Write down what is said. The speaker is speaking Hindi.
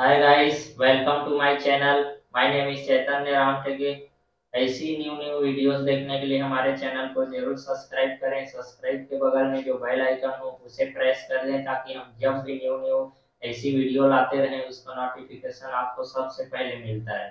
Hi guys welcome to my channel my name is Chaitanya Ramtege ऐसी न्यू न्यू वीडियोस देखने के लिए हमारे चैनल को ज़रूर सब्सक्राइब करें। सब्सक्राइब के बगल में जो बेल आइकन हो, उसे प्रेस कर दें ताकि हम जब भी न्यू न्यू ऐसी वीडियो लाते रहें। उसका नोटिफिकेशन आपको सबसे पहले मिलता है।